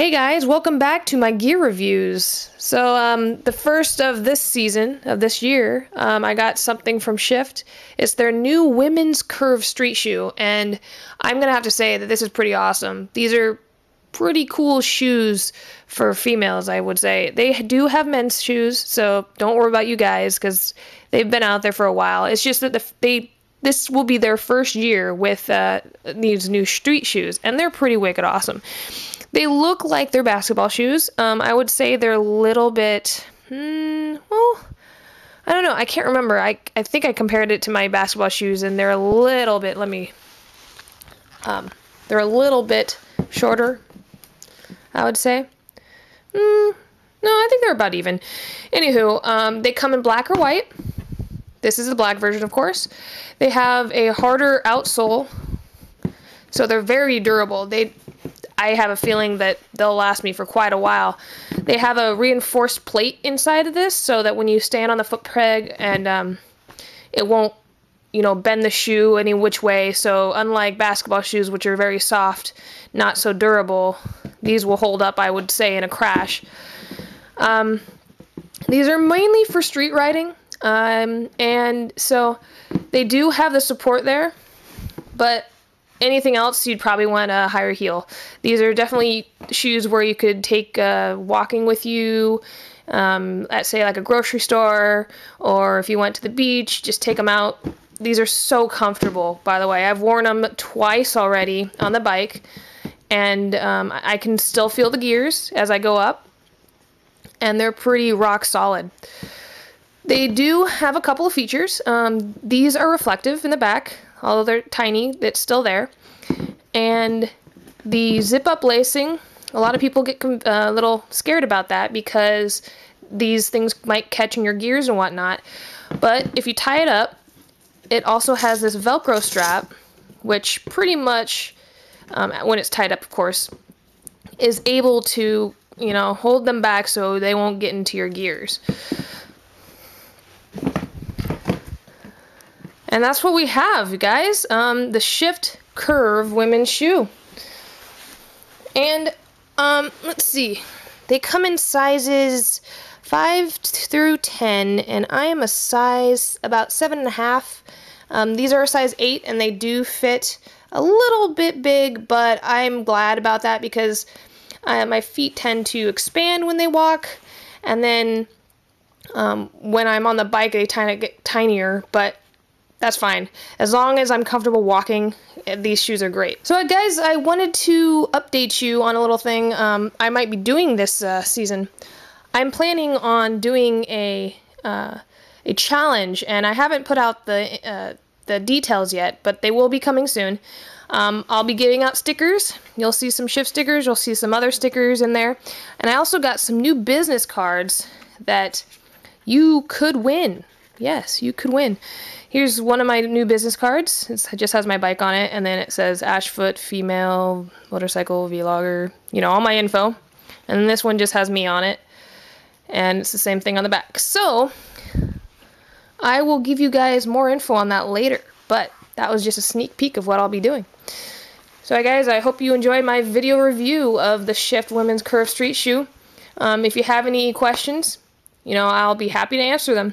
Hey guys, welcome back to my gear reviews. So, um, the first of this season, of this year, um, I got something from Shift. It's their new women's curve street shoe, and I'm gonna have to say that this is pretty awesome. These are pretty cool shoes for females, I would say. They do have men's shoes, so don't worry about you guys because they've been out there for a while. It's just that the, they this will be their first year with uh, these new street shoes, and they're pretty wicked awesome. They look like they're basketball shoes. Um, I would say they're a little bit, hmm, well, I don't know. I can't remember. I, I think I compared it to my basketball shoes, and they're a little bit, let me, um, they're a little bit shorter, I would say. Mm, no, I think they're about even. Anywho, um, they come in black or white. This is the black version, of course. They have a harder outsole, so they're very durable. They I have a feeling that they'll last me for quite a while. They have a reinforced plate inside of this so that when you stand on the foot peg and um, it won't, you know, bend the shoe any which way. So unlike basketball shoes, which are very soft, not so durable, these will hold up, I would say, in a crash. Um, these are mainly for street riding, um, and so they do have the support there, but anything else, you'd probably want a higher heel. These are definitely shoes where you could take uh, walking with you um, at, say, like a grocery store, or if you went to the beach, just take them out. These are so comfortable, by the way. I've worn them twice already on the bike, and um, I can still feel the gears as I go up, and they're pretty rock solid. They do have a couple of features. Um, these are reflective in the back although they're tiny, it's still there. And the zip up lacing, a lot of people get uh, a little scared about that because these things might catch in your gears and whatnot. But if you tie it up, it also has this Velcro strap, which pretty much, um, when it's tied up, of course, is able to, you know, hold them back so they won't get into your gears. And that's what we have, you guys. Um, the Shift Curve women's shoe. And um, let's see. They come in sizes 5 through 10, and I am a size about 7.5. Um, these are a size 8, and they do fit a little bit big, but I'm glad about that because uh, my feet tend to expand when they walk, and then um, when I'm on the bike, they kind of get tinier, but that's fine. As long as I'm comfortable walking, eh, these shoes are great. So guys, I wanted to update you on a little thing um, I might be doing this uh, season. I'm planning on doing a uh, a challenge, and I haven't put out the uh, the details yet, but they will be coming soon. Um, I'll be giving out stickers. You'll see some shift stickers. You'll see some other stickers in there. And I also got some new business cards that you could win. Yes, you could win. Here's one of my new business cards. It's, it just has my bike on it, and then it says Ashfoot, female, motorcycle, vlogger, you know, all my info. And this one just has me on it, and it's the same thing on the back. So, I will give you guys more info on that later, but that was just a sneak peek of what I'll be doing. So, guys, I hope you enjoyed my video review of the Shift Women's Curve Street Shoe. Um, if you have any questions, you know, I'll be happy to answer them.